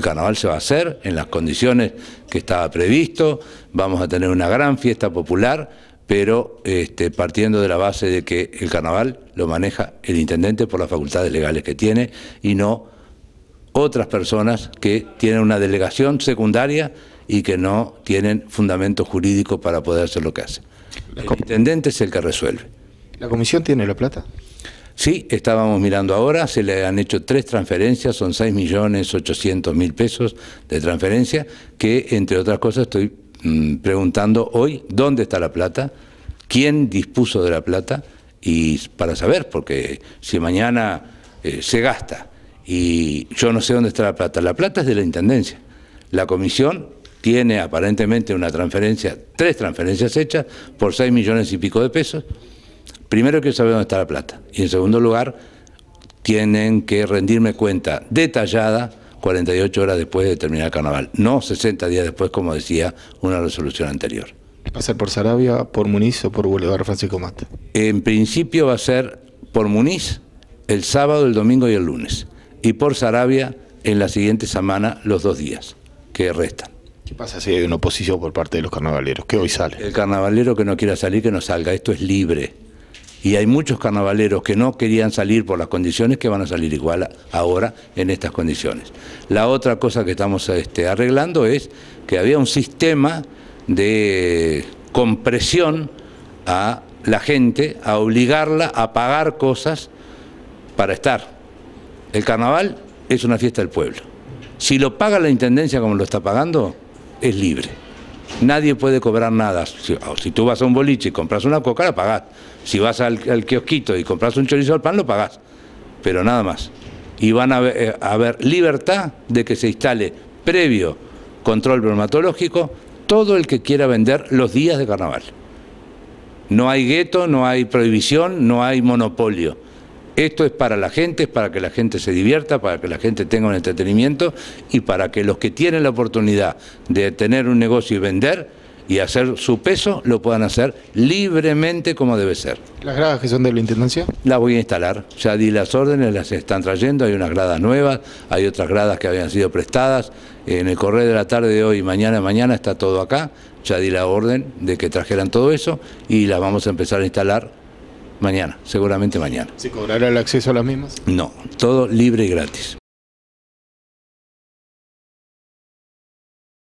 El carnaval se va a hacer en las condiciones que estaba previsto, vamos a tener una gran fiesta popular, pero este, partiendo de la base de que el carnaval lo maneja el intendente por las facultades legales que tiene y no otras personas que tienen una delegación secundaria y que no tienen fundamento jurídico para poder hacer lo que hace. El intendente es el que resuelve. ¿La comisión tiene la plata? Sí, estábamos mirando ahora, se le han hecho tres transferencias, son 6 millones 800 mil pesos de transferencia, que entre otras cosas estoy mm, preguntando hoy dónde está la plata, quién dispuso de la plata y para saber, porque si mañana eh, se gasta y yo no sé dónde está la plata, la plata es de la Intendencia. La comisión tiene aparentemente una transferencia, tres transferencias hechas por 6 millones y pico de pesos. Primero quiero saber dónde está la plata. Y en segundo lugar, tienen que rendirme cuenta detallada 48 horas después de terminar el carnaval, no 60 días después, como decía una resolución anterior. ¿Va a ser por Sarabia, por Muniz o por Boulevard Francisco Mate? En principio va a ser por Muniz el sábado, el domingo y el lunes. Y por Sarabia en la siguiente semana los dos días que restan. ¿Qué pasa si hay una oposición por parte de los carnavaleros? ¿Qué hoy sale? El carnavalero que no quiera salir, que no salga. Esto es libre. Y hay muchos carnavaleros que no querían salir por las condiciones que van a salir igual ahora en estas condiciones. La otra cosa que estamos este, arreglando es que había un sistema de compresión a la gente, a obligarla a pagar cosas para estar. El carnaval es una fiesta del pueblo. Si lo paga la Intendencia como lo está pagando, es libre. Nadie puede cobrar nada. Si, tú vas a un boliche y compras una coca, la pagás. Si vas al, al kiosquito y compras un chorizo al pan, lo pagás. Pero nada más. Y van a haber, eh, libertad de que se instale previo control bromatológico todo el que quiera vender los días de carnaval. No hay gueto, no hay prohibición, no hay monopolio. Esto es para la gente, es para que la gente se divierta, para que la gente tenga un entretenimiento y para que los que tienen la oportunidad de tener un negocio y vender y hacer su peso, lo puedan hacer libremente como debe ser. ¿Las gradas que son de la Intendencia? Las voy a instalar, ya di las órdenes, las están trayendo, hay unas gradas nuevas, hay otras gradas que habían sido prestadas, en el correo de la tarde de hoy, mañana, mañana está todo acá, ya di la orden de que trajeran todo eso y las vamos a empezar a instalar mañana, seguramente mañana. ¿Se cobrará el acceso a las mismas? No, todo libre y gratis.